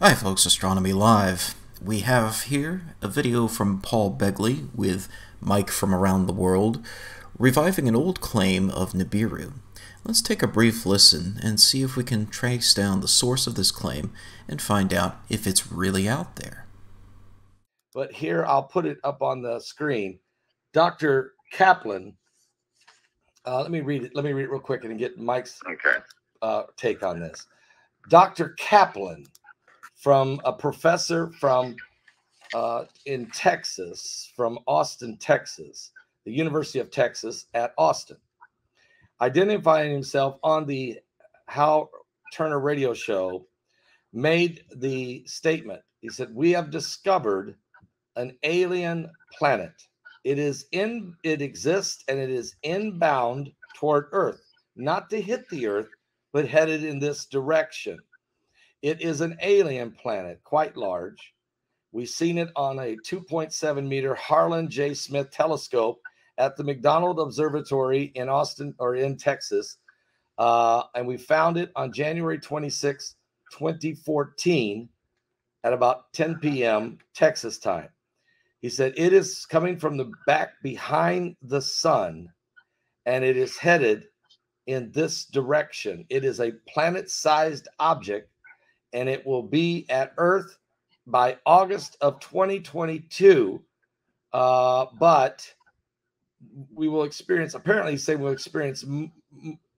Hi folks, Astronomy Live. We have here a video from Paul Begley with Mike from around the world, reviving an old claim of Nibiru. Let's take a brief listen and see if we can trace down the source of this claim and find out if it's really out there. But here I'll put it up on the screen. Dr. Kaplan, uh, let me read it. Let me read it real quick and get Mike's Okay. uh, take on this. Dr. Kaplan, from a professor from uh, in Texas, from Austin, Texas, the University of Texas at Austin, identifying himself on the Hal Turner radio show, made the statement. He said, "We have discovered an alien planet. It is in it exists and it is inbound toward Earth, not to hit the Earth, but headed in this direction. It is an alien planet, quite large. We've seen it on a 2.7 meter Harlan J. Smith telescope at the McDonald Observatory in Austin or in Texas. Uh, and we found it on January 26, 2014, at about 10 p.m. Texas time. He said, It is coming from the back behind the sun and it is headed in this direction. It is a planet sized object and it will be at Earth by August of 2022. Uh, but we will experience, apparently, say we'll experience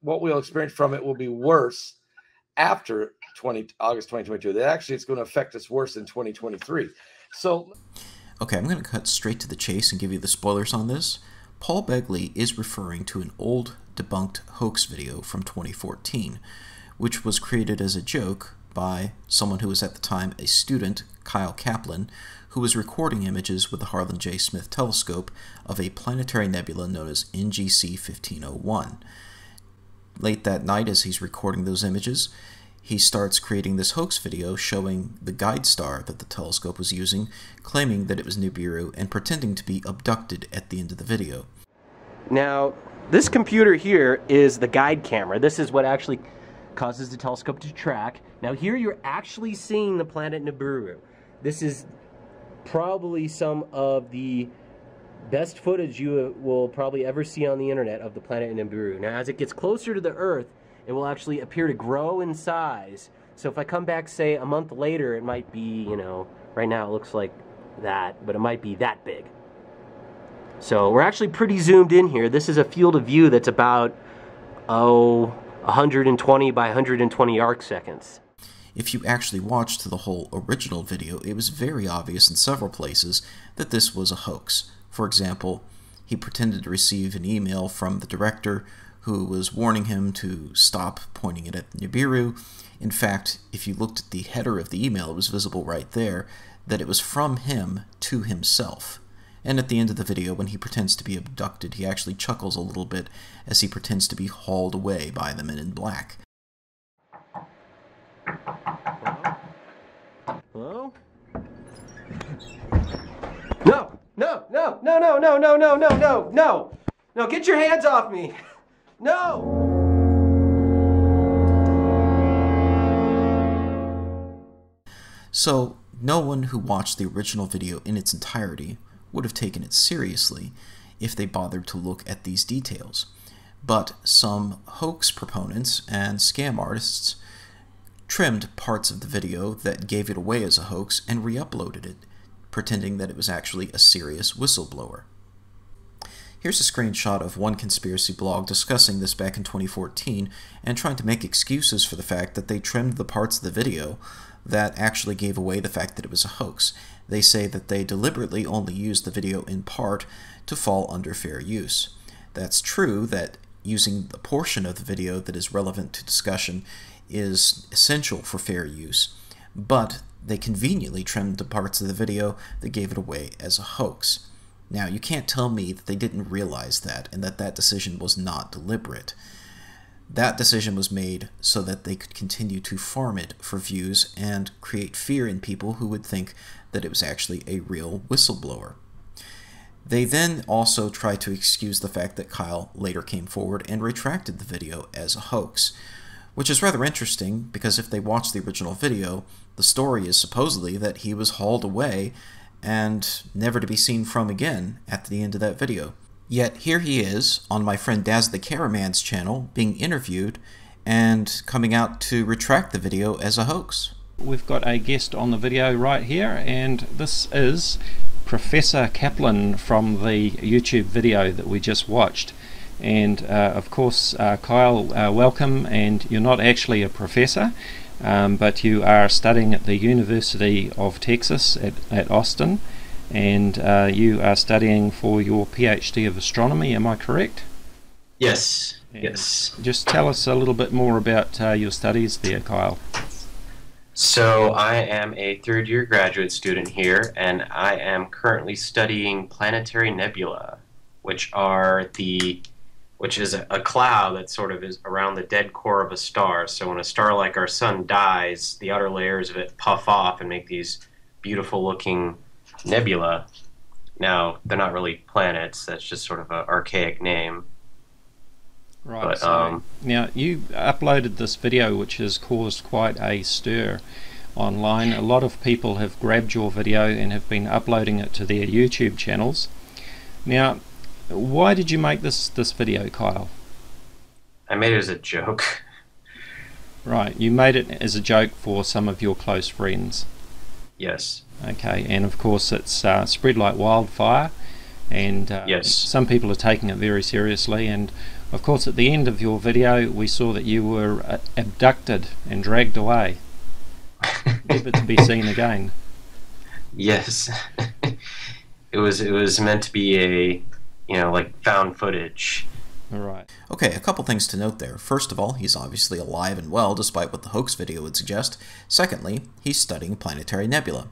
what we'll experience from it will be worse after 20 August 2022. That actually it's going to affect us worse in 2023. So, Okay, I'm going to cut straight to the chase and give you the spoilers on this. Paul Begley is referring to an old debunked hoax video from 2014, which was created as a joke by someone who was at the time a student, Kyle Kaplan, who was recording images with the Harlan J. Smith telescope of a planetary nebula known as NGC 1501. Late that night, as he's recording those images, he starts creating this hoax video showing the guide star that the telescope was using, claiming that it was Nibiru, and pretending to be abducted at the end of the video. Now, this computer here is the guide camera. This is what actually causes the telescope to track. Now here you're actually seeing the planet Nibiru. This is probably some of the best footage you will probably ever see on the internet of the planet Nibiru. Now as it gets closer to the Earth, it will actually appear to grow in size. So if I come back, say, a month later, it might be, you know, right now it looks like that, but it might be that big. So we're actually pretty zoomed in here. This is a field of view that's about, oh, 120 by 120 arc seconds. If you actually watched the whole original video, it was very obvious in several places that this was a hoax. For example, he pretended to receive an email from the director who was warning him to stop pointing it at Nibiru. In fact, if you looked at the header of the email, it was visible right there that it was from him to himself. And at the end of the video, when he pretends to be abducted, he actually chuckles a little bit as he pretends to be hauled away by the men in black. Hello? No, no, no, no, no, no, no, no, no, no, no. No, get your hands off me. No. So, no one who watched the original video in its entirety would have taken it seriously if they bothered to look at these details. But some hoax proponents and scam artists trimmed parts of the video that gave it away as a hoax and re uploaded it, pretending that it was actually a serious whistleblower. Here's a screenshot of one conspiracy blog discussing this back in 2014 and trying to make excuses for the fact that they trimmed the parts of the video that actually gave away the fact that it was a hoax. They say that they deliberately only used the video in part to fall under fair use. That's true that using the portion of the video that is relevant to discussion is essential for fair use, but they conveniently trimmed the parts of the video that gave it away as a hoax. Now, you can't tell me that they didn't realize that and that that decision was not deliberate. That decision was made so that they could continue to farm it for views and create fear in people who would think that it was actually a real whistleblower. They then also tried to excuse the fact that Kyle later came forward and retracted the video as a hoax. Which is rather interesting because if they watch the original video, the story is supposedly that he was hauled away and never to be seen from again at the end of that video. Yet here he is on my friend Daz the Cameraman's channel being interviewed and coming out to retract the video as a hoax. We've got a guest on the video right here, and this is Professor Kaplan from the YouTube video that we just watched. And uh, of course, uh, Kyle, uh, welcome. And you're not actually a professor, um, but you are studying at the University of Texas at, at Austin and uh, you are studying for your PhD of astronomy. Am I correct? Yes. And yes. Just tell us a little bit more about uh, your studies there, Kyle. So I am a third year graduate student here, and I am currently studying planetary nebula, which are the which is a, a cloud that sort of is around the dead core of a star. So when a star like our sun dies, the outer layers of it puff off and make these beautiful looking nebula. Now they're not really planets. That's just sort of an archaic name. Right. But, so um, now you uploaded this video, which has caused quite a stir online. A lot of people have grabbed your video and have been uploading it to their YouTube channels. Now, why did you make this this video, Kyle? I made it as a joke. Right, you made it as a joke for some of your close friends. Yes. Okay, and of course it's uh, spread like wildfire, and uh, Yes. some people are taking it very seriously. And of course, at the end of your video, we saw that you were uh, abducted and dragged away, never to be seen again. Yes. it was it was meant to be a you know like found footage. Right. Okay, a couple things to note there. First of all, he's obviously alive and well, despite what the hoax video would suggest. Secondly, he's studying planetary nebula.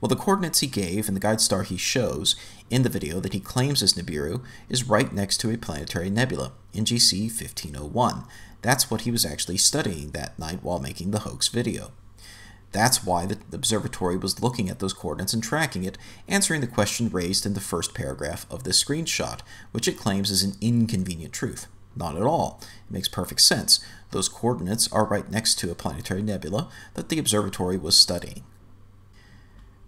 Well, the coordinates he gave and the guide star he shows in the video that he claims is Nibiru is right next to a planetary nebula, NGC 1501. That's what he was actually studying that night while making the hoax video. That's why the observatory was looking at those coordinates and tracking it, answering the question raised in the first paragraph of this screenshot, which it claims is an inconvenient truth. Not at all. It makes perfect sense. Those coordinates are right next to a planetary nebula that the observatory was studying.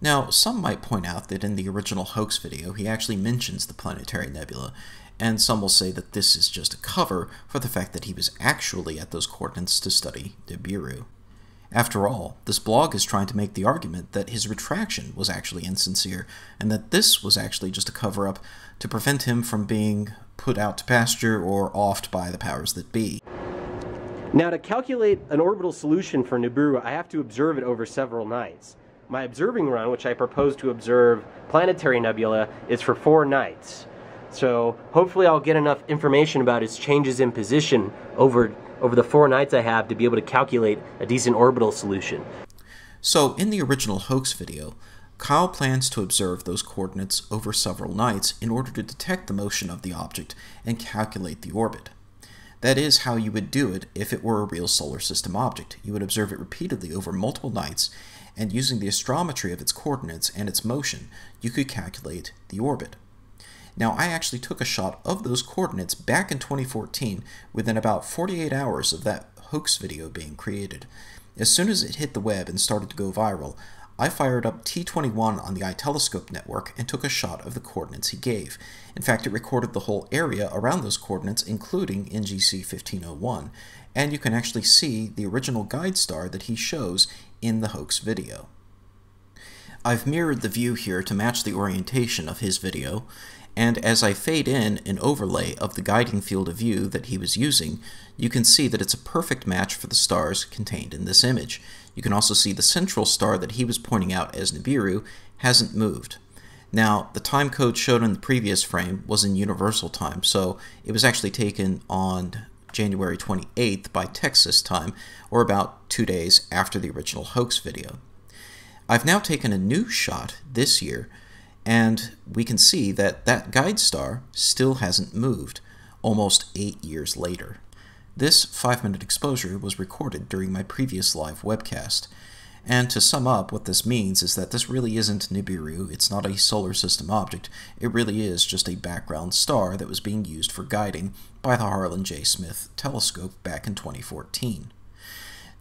Now, some might point out that in the original hoax video he actually mentions the planetary nebula, and some will say that this is just a cover for the fact that he was actually at those coordinates to study Nibiru. After all, this blog is trying to make the argument that his retraction was actually insincere, and that this was actually just a cover up to prevent him from being put out to pasture or offed by the powers that be. Now, to calculate an orbital solution for Nibiru, I have to observe it over several nights. My observing run, which I propose to observe planetary nebula, is for four nights. So hopefully I'll get enough information about its changes in position over, over the four nights I have to be able to calculate a decent orbital solution. So, in the original hoax video, Kyle plans to observe those coordinates over several nights in order to detect the motion of the object and calculate the orbit. That is how you would do it if it were a real solar system object. You would observe it repeatedly over multiple nights, and using the astrometry of its coordinates and its motion, you could calculate the orbit. Now, I actually took a shot of those coordinates back in 2014 within about 48 hours of that hoax video being created. As soon as it hit the web and started to go viral, I fired up T21 on the iTelescope network and took a shot of the coordinates he gave. In fact, it recorded the whole area around those coordinates, including NGC 1501, and you can actually see the original guide star that he shows in the hoax video. I've mirrored the view here to match the orientation of his video, and as I fade in an overlay of the guiding field of view that he was using, you can see that it's a perfect match for the stars contained in this image. You can also see the central star that he was pointing out as Nibiru hasn't moved. Now, the time code shown in the previous frame was in universal time, so it was actually taken on January 28th by Texas time, or about two days after the original hoax video. I've now taken a new shot this year, and we can see that that guide star still hasn't moved, almost eight years later. This 5 minute exposure was recorded during my previous live webcast. And to sum up, what this means is that this really isn't Nibiru, it's not a solar system object, it really is just a background star that was being used for guiding by the Harlan J. Smith telescope back in 2014.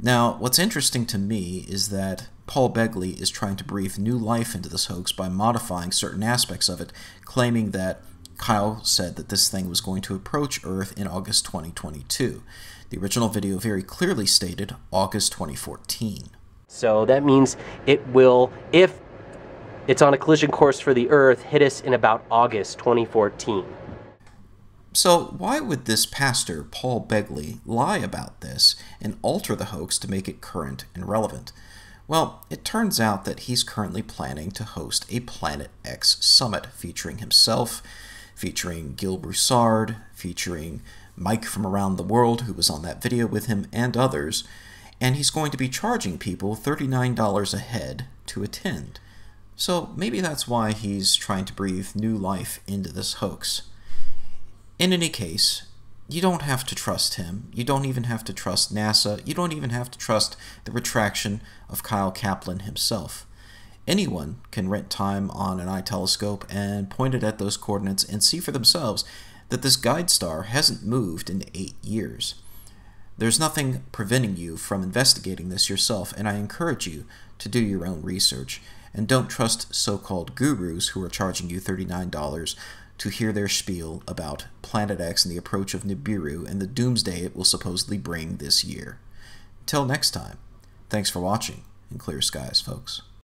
Now, what's interesting to me is that Paul Begley is trying to breathe new life into this hoax by modifying certain aspects of it, claiming that Kyle said that this thing was going to approach Earth in August 2022. The original video very clearly stated August 2014. So that means it will, if it's on a collision course for the Earth, hit us in about August 2014. So, why would this pastor, Paul Begley, lie about this and alter the hoax to make it current and relevant? Well, it turns out that he's currently planning to host a Planet X summit featuring himself, featuring Gil Broussard, featuring Mike from around the world, who was on that video with him, and others, and he's going to be charging people $39 a head to attend. So maybe that's why he's trying to breathe new life into this hoax. In any case, you don't have to trust him. You don't even have to trust NASA. You don't even have to trust the retraction of Kyle Kaplan himself. Anyone can rent time on an iTelescope and point it at those coordinates and see for themselves that this guide star hasn't moved in eight years. There's nothing preventing you from investigating this yourself, and I encourage you to do your own research. And don't trust so called gurus who are charging you $39 to hear their spiel about Planet X and the approach of Nibiru and the doomsday it will supposedly bring this year. Till next time, thanks for watching, and clear skies, folks.